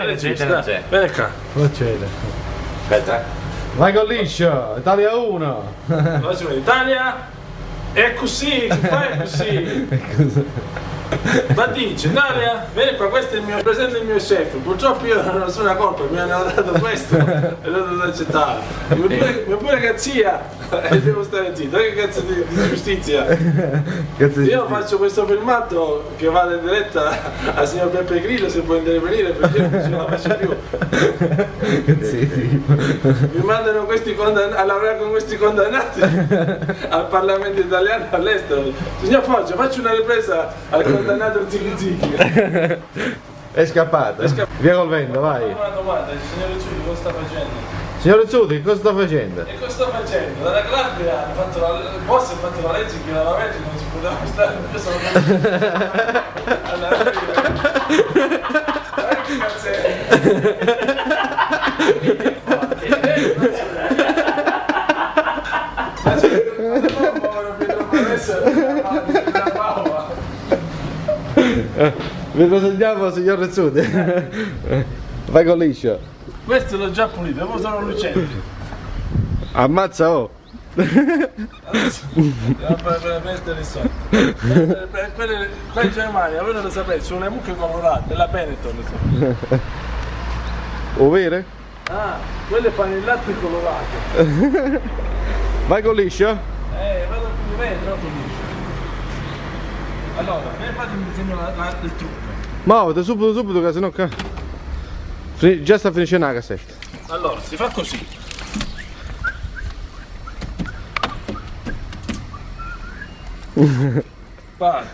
Regista, vieni qua. Procede. Aspetta. Vai con liscio, Italia 1. Facciamo Italia. È così, si fa così. Ma dice, Daria, vieni qua, questo è il mio presente il mio chef. Purtroppo io non ho nessuna colpa, mi hanno dato questo e l'ho dovuto accettare. Mi pure, mi pure cazzia e devo stare zitto. Che cazzo di, di giustizia? Cazzo Io faccio questo filmato che vada in diretta al signor Peppe Grillo se può intervenire perché io non ce la faccio più. Mi mandano questi condann- a lavorare con questi condannati al Parlamento italiano all'estero. Signor Foggia, faccio una ripresa al condannato Zighi Zighi. È scappato. Via col vento, vai. Una domanda, signore Zughi, cosa sta facendo? Signore Zuti, che cosa sta facendo? E cosa sta facendo? Dalla Calabria hanno fatto la, il boss ha fatto la legge che la Vergine non si poteva stare preso Vi presentiamo signor Zuti. Vai con liscio. Questo l'ho già pulito, ora sono lucente. Ammazza oh. Per lì sotto. Per- per- per- Qua in Germania, voi non lo sapete, sono le mucche colorate, la Benetton. insomma. Ovvero? Ah, quelle fanno il latte colorato. Vai con liscio. Eh, vado più di me, troppo liscio. Allora, mi fate un disegno la- la- del trucco. Muoviti subito subito che sennò ca- Fi- Già sta finendo la cassetta. Allora, si fa così. Parte,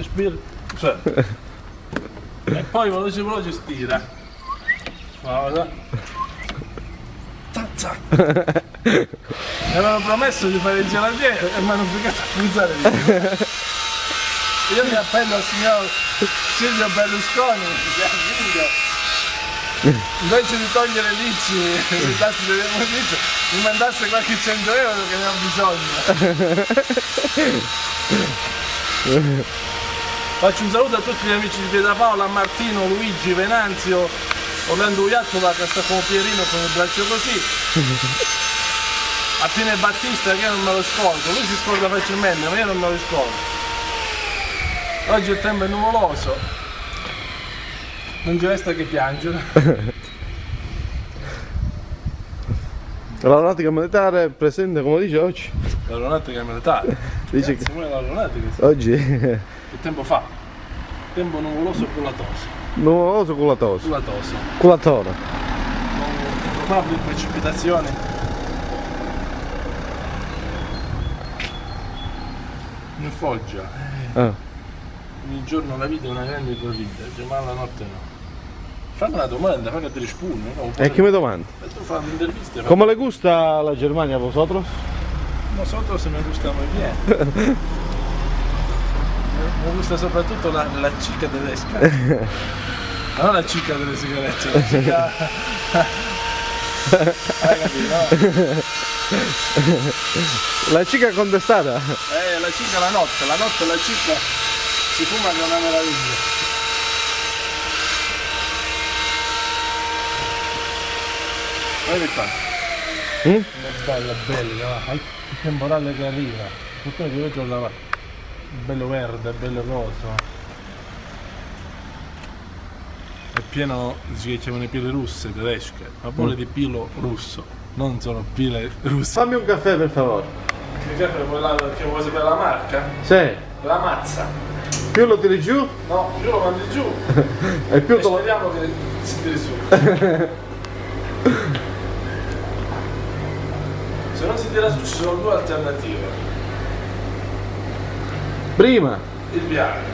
spir- cioè. E poi veloce veloce stira. Guarda. Tazza. Mi avevano promesso di fare il gelatiere e mi hanno fregato a puzzare. Io mi appello al signor Silvio Berlusconi, invece di togliere l'ICI i tassi delle immondizie mi mandasse qualche 100 euro che ne ho bisogno. Faccio un saluto a tutti gli amici di Pietrapaola, a Martino, Luigi, Venanzio Orlando Uiattola che sta come Pierino con il braccio così. A Pine Battista che io non me lo scordo. Lui si scorda facilmente ma io non me lo scordo oggi il tempo è nuvoloso non ci resta che piangere L'aeronautica militare presente come dice oggi. L'aeronautica militare. Dice Cazzo, come l'aeronautica? che oggi Che tempo fa? Tempo nuvoloso e culatoso. nuovo culatoso. Culatoso. Culatore. Con probabili precipitazioni. In Foggia. Ah. Ogni giorno la vita è una grande corrida, cioè, ma la notte no. Fammi una domanda, fammi delle spugne, no? E che mi domanda? Tu fai un'intervista, ¿Cómo le gusta la Germania a vosotros? Nosotros me gusta muy bien. Me gusta soprattutto la, la chica tedesca. Ma non la chica delle sigarette, la chica... Hai capito? no? La chica contestata. Eh, la chica la notte, la notte la chica si fuma che è una meraviglia. Guarda qua. Mm? È bella, bella, va. Il temporale che arriva. Fortuna che oggi ho lavato. Bello verde, bello rosa. È pieno, che chiamano pile russe, tedesche, ma pure di pilo russo, non sono pile russe. Fammi un caffè per favore. Che vuoi, la, che vuoi sapere la marca? Sì. La mazza. Più lo tiri giù No, più lo mandi giù e più e lo... speriamo che si tiri su. Se non si tira su ci sono due alternative. Prima. Il viaggio.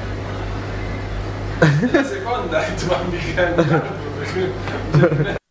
E la seconda è tu bambino.